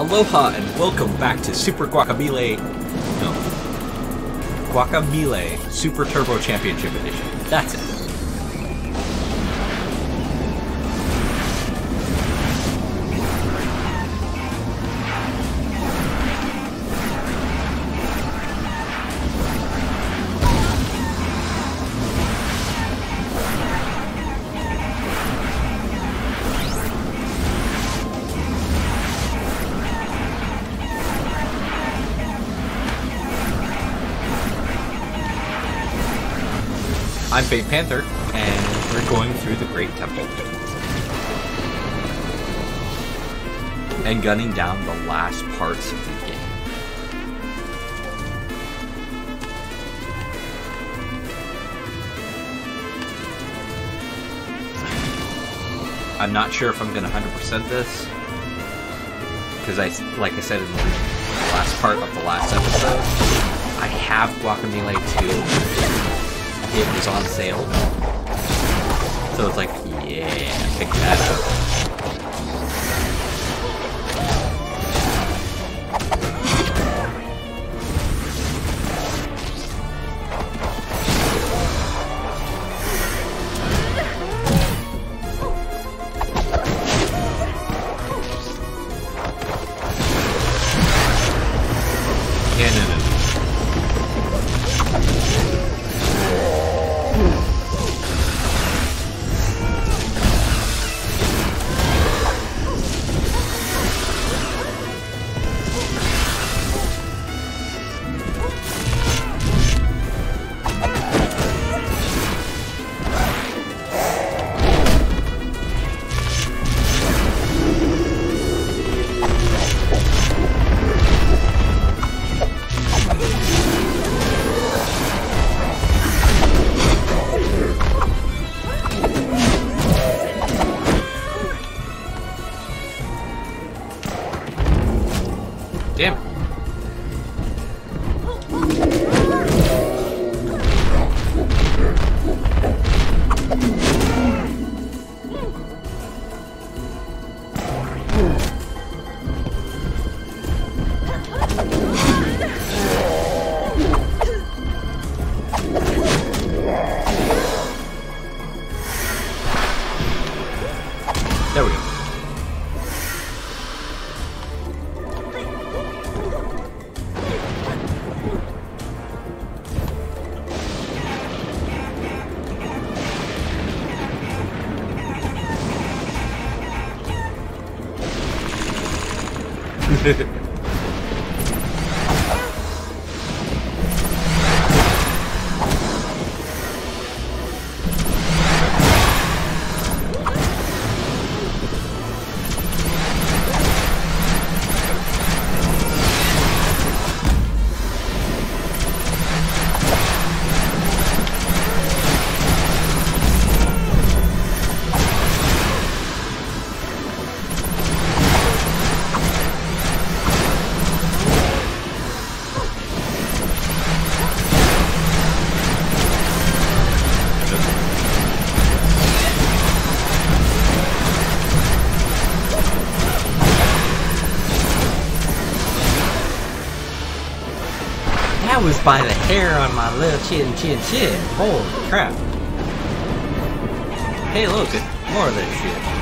Aloha and welcome back to Super Guacamelee. No. Guacamelee Super Turbo Championship Edition. That's it. I'm Fade Panther, and we're going through the Great Temple. And gunning down the last parts of the game. I'm not sure if I'm going to 100% this. Because I, like I said in the last part of the last episode, I have Guacamelee 2 it was on sale. So it's like, yeah, pick that up. フフフ。By the hair on my little chin, chin, chin. Holy crap. Hey, look, more of that shit.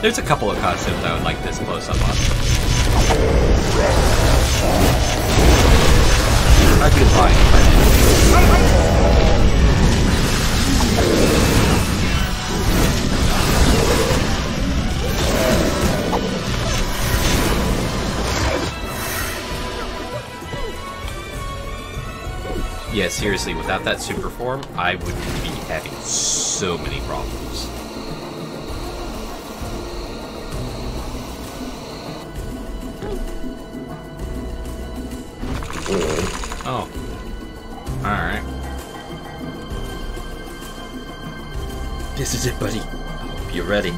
There's a couple of costumes I would like this close up on. I'd be fine. Yeah, seriously, without that super form, I would be having so many problems. This is it, buddy. Hope you're ready.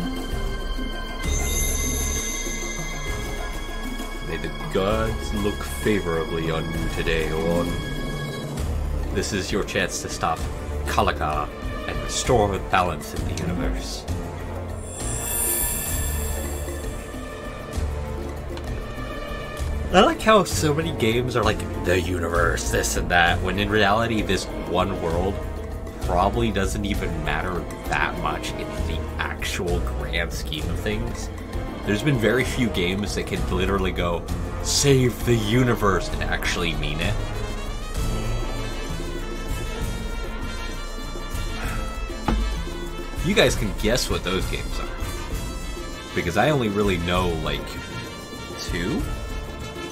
May the gods look favorably on you today, Orn. This is your chance to stop Calaca and restore balance in the universe. I like how so many games are like the universe, this and that, when in reality, this one world probably doesn't even matter that much in the actual grand scheme of things. There's been very few games that can literally go, save the universe, and actually mean it. You guys can guess what those games are. Because I only really know, like, two?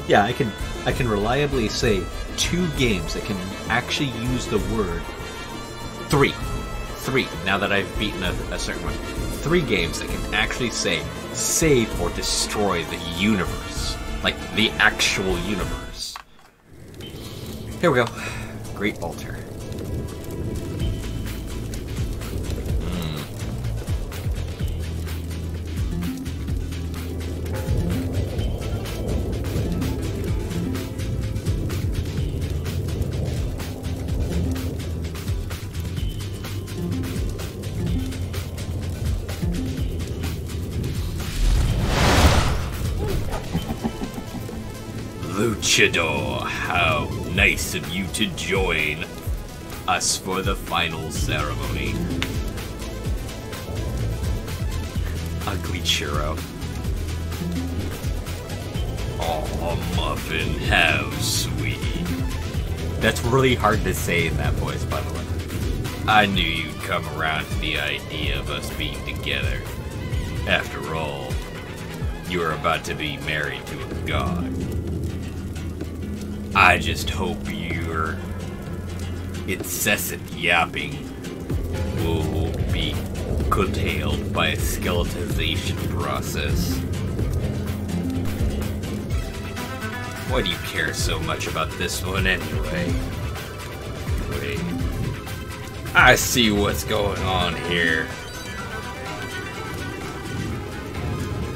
Yeah, I can I can reliably say two games that can actually use the word three. Three, now that I've beaten a, a certain one. Three games that can actually say save or destroy the universe. Like the actual universe. Here we go. Great Altar. Luchador, how nice of you to join us for the final ceremony. Ugly churro. Oh, muffin, how sweet. That's really hard to say in that voice, by the way. I knew you'd come around to the idea of us being together. After all, you are about to be married to a god. I just hope your incessant yapping will be curtailed by a skeletonization process. Why do you care so much about this one anyway? Wait. I see what's going on here.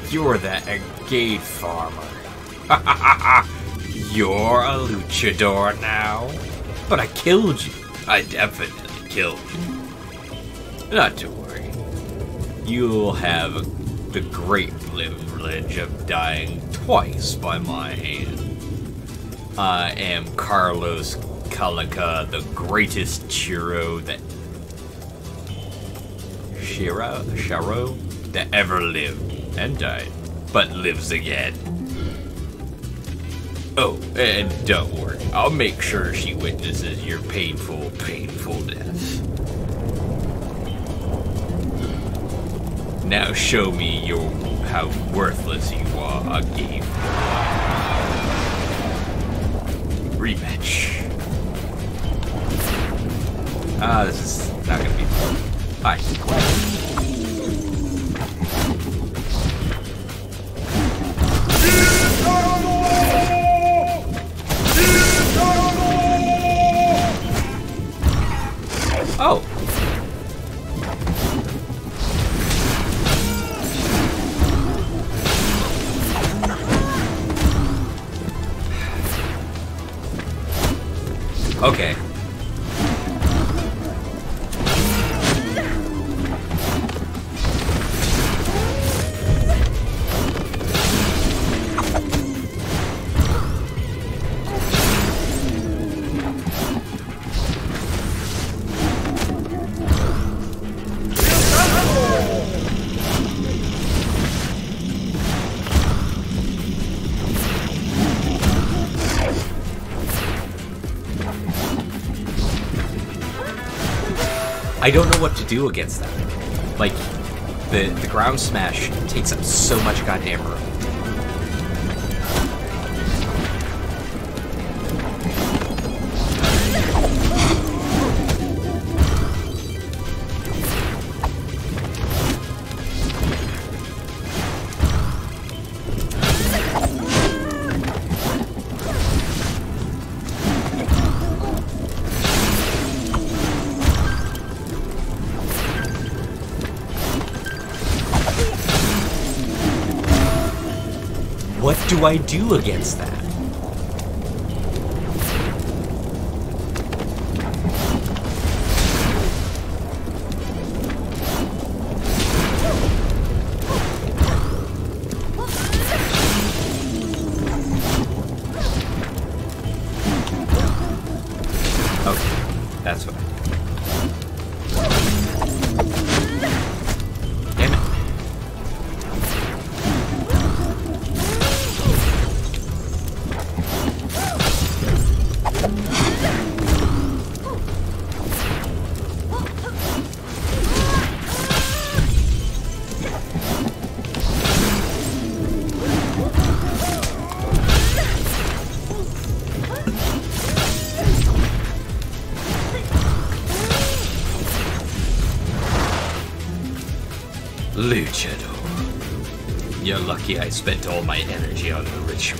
You're that gay farmer. Ha ha ha ha! You're a luchador now? But I killed you. I definitely killed you. Not to worry. You'll have the great privilege of dying twice by my hand. I am Carlos Calaca, the greatest churro that Shiro, Shiro that ever lived and died, but lives again. Oh, and don't worry, I'll make sure she witnesses your painful, painful death. Now show me your how worthless you are, a game Rematch. Ah, this is not gonna be fun. Hi. Oh. Okay. I don't know what to do against that. Like, the, the ground smash takes up so much goddamn room. What do I do against that? Spent all my energy on the ritual.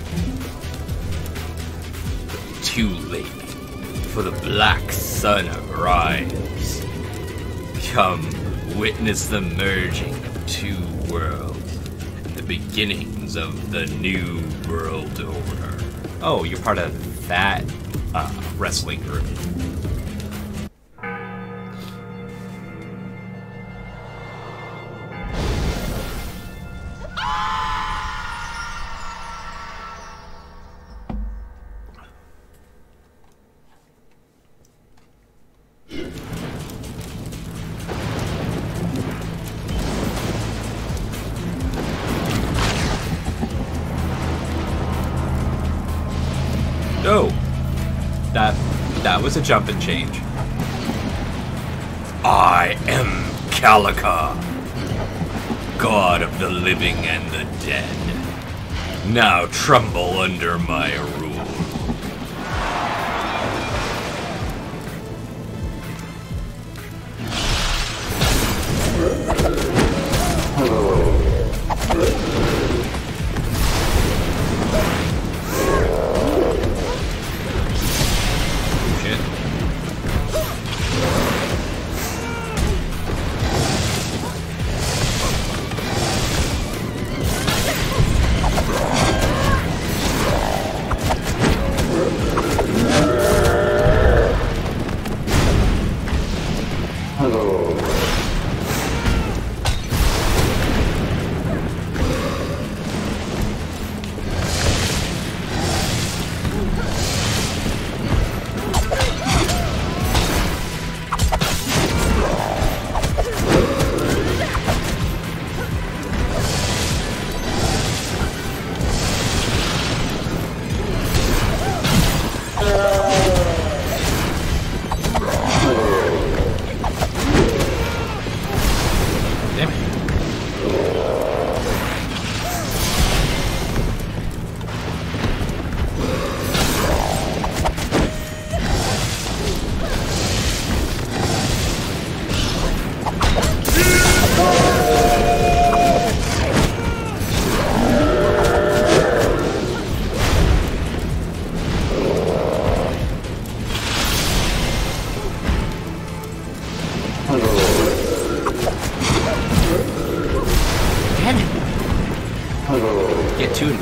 But too late for the black sun arrives. Come, witness the merging of two worlds the beginnings of the new world order. Oh, you're part of that uh, wrestling group. No. That that was a jump and change. I am Calaca, god of the living and the dead. Now tremble under my rule.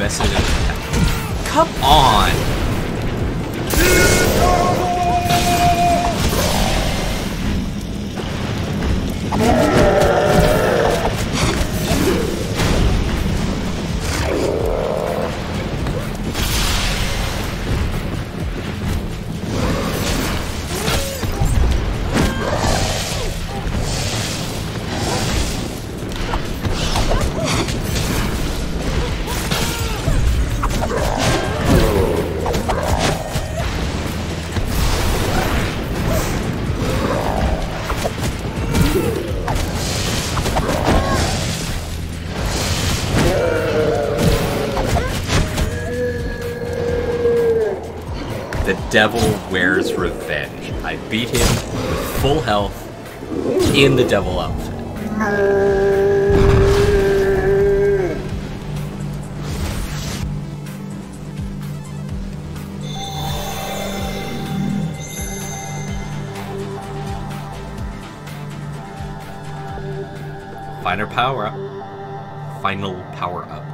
Invested in Come on! Devil wears revenge. I beat him with full health in the devil outfit. Final power up. Final power up.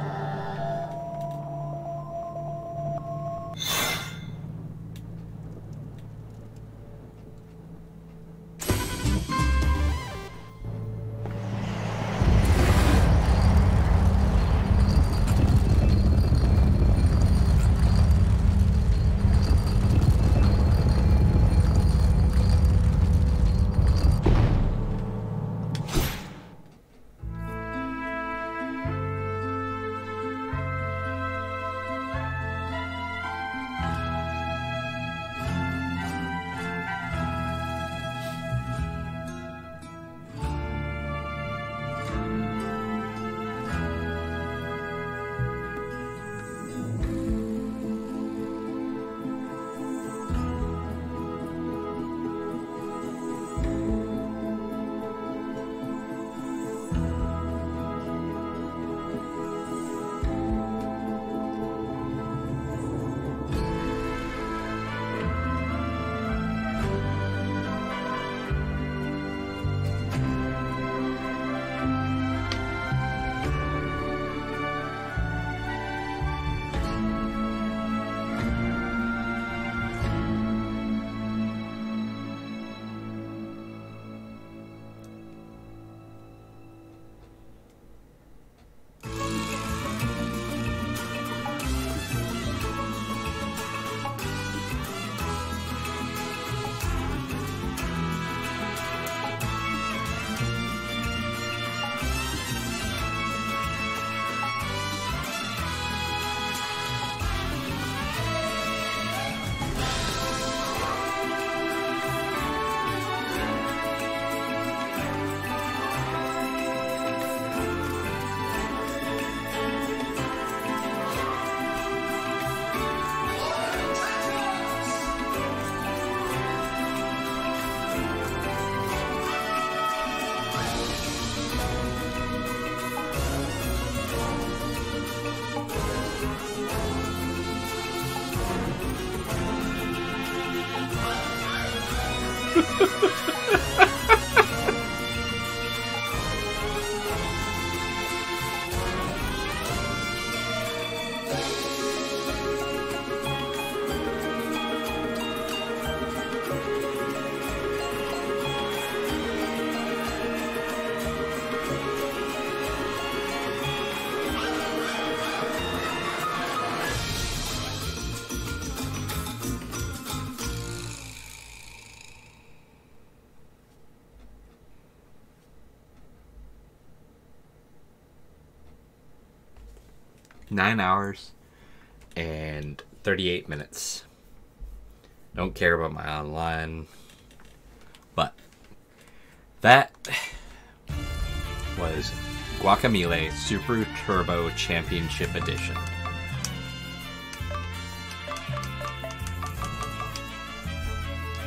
Ha ha ha! Nine hours and 38 minutes. Don't care about my online. But that was Guacamelee Super Turbo Championship Edition.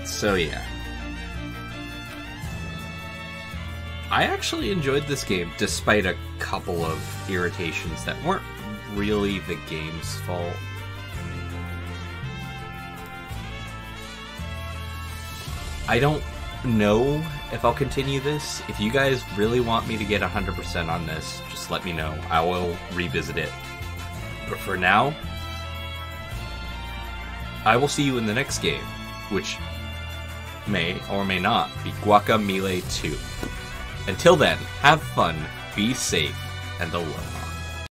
So yeah. I actually enjoyed this game despite a couple of irritations that weren't really the game's fault. I don't know if I'll continue this. If you guys really want me to get 100% on this, just let me know. I will revisit it. But for now, I will see you in the next game, which may or may not be Guacamelee 2. Until then, have fun, be safe, and aloha.